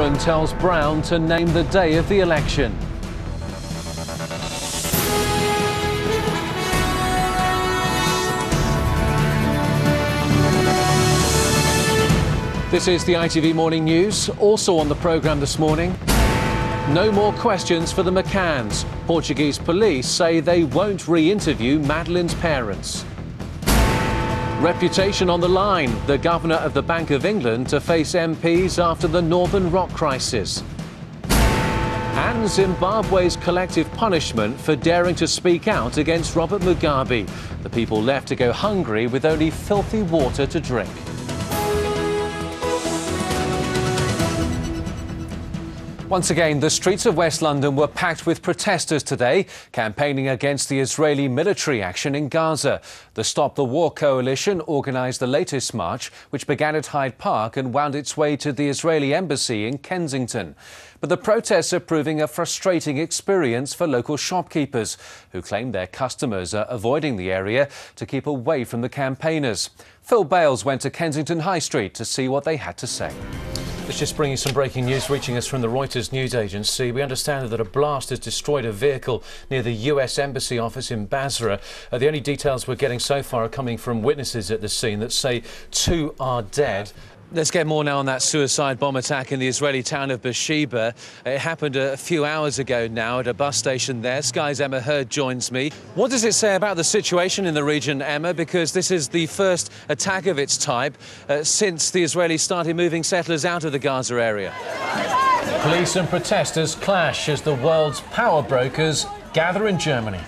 Cameron tells Brown to name the day of the election. This is the ITV Morning News. Also on the programme this morning, no more questions for the McCanns. Portuguese police say they won't re-interview Madeleine's parents. Reputation on the line. The governor of the Bank of England to face MPs after the Northern Rock crisis. And Zimbabwe's collective punishment for daring to speak out against Robert Mugabe. The people left to go hungry with only filthy water to drink. Once again, the streets of West London were packed with protesters today, campaigning against the Israeli military action in Gaza. The Stop the War Coalition organised the latest march, which began at Hyde Park and wound its way to the Israeli embassy in Kensington. But the protests are proving a frustrating experience for local shopkeepers, who claim their customers are avoiding the area to keep away from the campaigners. Phil Bales went to Kensington High Street to see what they had to say. Let's just bring you some breaking news reaching us from the Reuters news agency. We understand that a blast has destroyed a vehicle near the US Embassy office in Basra. Uh, the only details we're getting so far are coming from witnesses at the scene that say two are dead. Let's get more now on that suicide bomb attack in the Israeli town of Beersheba. It happened a few hours ago now at a bus station there. Sky's Emma Hurd joins me. What does it say about the situation in the region, Emma? Because this is the first attack of its type uh, since the Israelis started moving settlers out of the Gaza area. Police and protesters clash as the world's power brokers gather in Germany.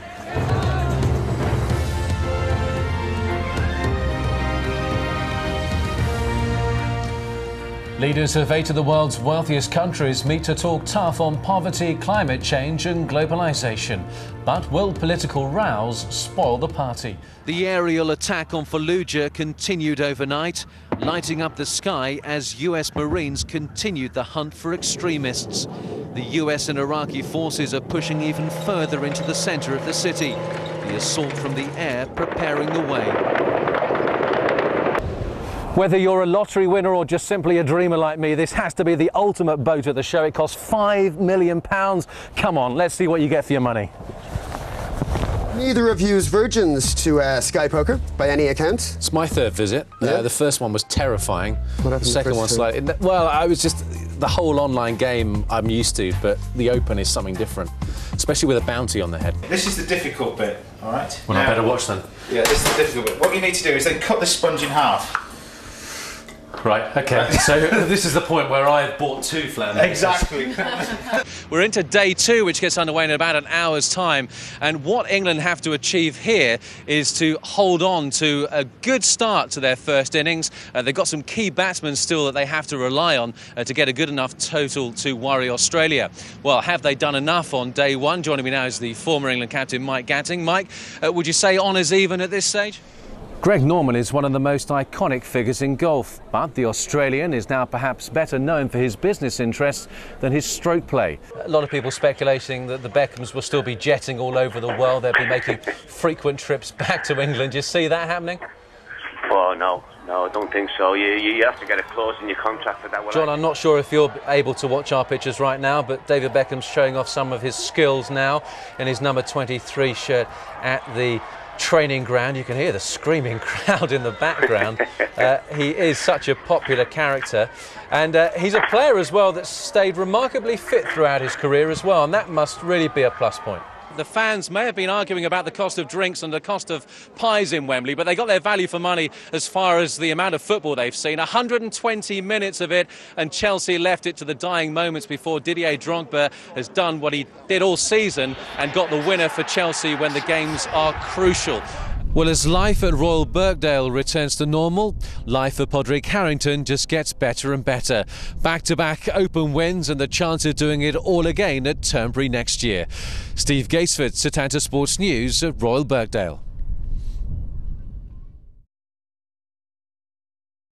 Leaders of eight of the world's wealthiest countries meet to talk tough on poverty, climate change and globalisation. But will political rows spoil the party? The aerial attack on Fallujah continued overnight, lighting up the sky as US Marines continued the hunt for extremists. The US and Iraqi forces are pushing even further into the centre of the city. The assault from the air preparing the way. Whether you're a lottery winner or just simply a dreamer like me, this has to be the ultimate boat at the show. It costs £5 million. Come on, let's see what you get for your money. Neither of you's virgins to uh, Sky Poker, by any account. It's my third visit. Uh, yeah. Uh, the first one was terrifying. What happened? The second one slightly. Well, I was just the whole online game I'm used to, but the open is something different, especially with a bounty on the head. This is the difficult bit, all right? Well, now, I better watch then. Yeah, this is the difficult bit. What you need to do is then cut the sponge in half. Right, okay. so this is the point where I've bought two flannels. Exactly. We're into day two, which gets underway in about an hour's time. And what England have to achieve here is to hold on to a good start to their first innings. Uh, they've got some key batsmen still that they have to rely on uh, to get a good enough total to worry Australia. Well, have they done enough on day one? Joining me now is the former England captain, Mike Gatting. Mike, uh, would you say honours even at this stage? Greg Norman is one of the most iconic figures in golf, but the Australian is now perhaps better known for his business interests than his stroke play. A lot of people speculating that the Beckhams will still be jetting all over the world. They'll be making frequent trips back to England. Do you see that happening? Oh, no. No, I don't think so. You, you have to get a clause in your contract for that. John, eh? I'm not sure if you're able to watch our pictures right now, but David Beckham's showing off some of his skills now in his number 23 shirt at the training ground. You can hear the screaming crowd in the background. Uh, he is such a popular character. And uh, he's a player as well that's stayed remarkably fit throughout his career as well. And that must really be a plus point the fans may have been arguing about the cost of drinks and the cost of pies in Wembley, but they got their value for money as far as the amount of football they've seen. 120 minutes of it, and Chelsea left it to the dying moments before Didier Drogba has done what he did all season and got the winner for Chelsea when the games are crucial. Well, as life at Royal Birkdale returns to normal, life at Padraig Harrington just gets better and better. Back to back open wins and the chance of doing it all again at Turnberry next year. Steve Gaisford, Setanta Sports News at Royal Birkdale.